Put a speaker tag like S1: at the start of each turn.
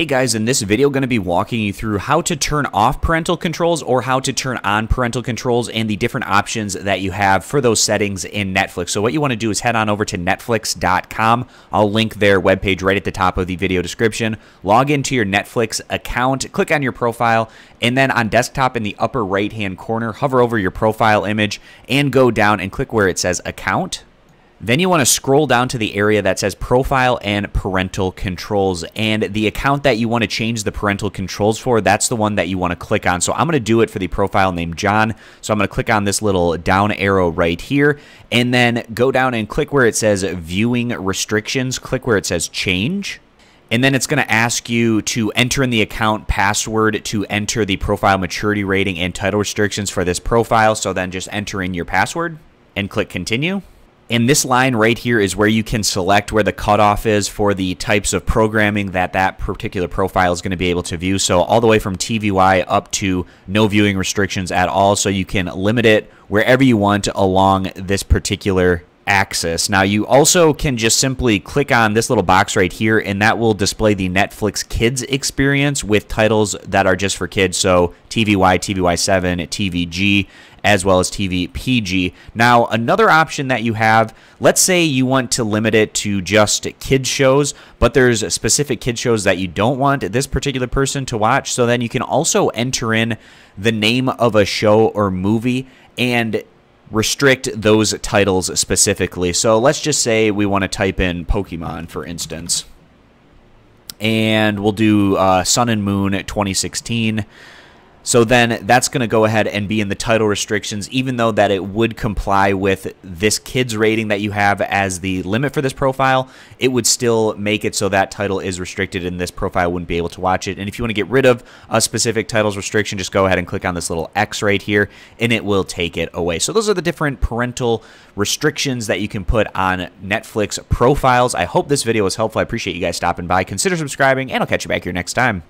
S1: Hey guys, in this video, I'm going to be walking you through how to turn off parental controls or how to turn on parental controls and the different options that you have for those settings in Netflix. So what you want to do is head on over to netflix.com. I'll link their webpage right at the top of the video description. Log into your Netflix account, click on your profile, and then on desktop in the upper right hand corner, hover over your profile image and go down and click where it says account. Then you want to scroll down to the area that says profile and parental controls. And the account that you want to change the parental controls for, that's the one that you want to click on. So I'm going to do it for the profile named John. So I'm going to click on this little down arrow right here and then go down and click where it says viewing restrictions. Click where it says change. And then it's going to ask you to enter in the account password to enter the profile maturity rating and title restrictions for this profile. So then just enter in your password and click continue. And this line right here is where you can select where the cutoff is for the types of programming that that particular profile is going to be able to view. So all the way from TVY up to no viewing restrictions at all. So you can limit it wherever you want along this particular axis. Now you also can just simply click on this little box right here and that will display the Netflix Kids experience with titles that are just for kids. So TVY, TVY7, TVG, as well as TV PG. Now, another option that you have, let's say you want to limit it to just kids shows, but there's specific kids shows that you don't want this particular person to watch. So then you can also enter in the name of a show or movie and restrict those titles specifically. So let's just say we want to type in Pokemon, for instance. And we'll do uh, Sun and Moon 2016. So then that's going to go ahead and be in the title restrictions, even though that it would comply with this kid's rating that you have as the limit for this profile, it would still make it so that title is restricted and this profile wouldn't be able to watch it. And if you want to get rid of a specific titles restriction, just go ahead and click on this little X right here and it will take it away. So those are the different parental restrictions that you can put on Netflix profiles. I hope this video was helpful. I appreciate you guys stopping by. Consider subscribing and I'll catch you back here next time.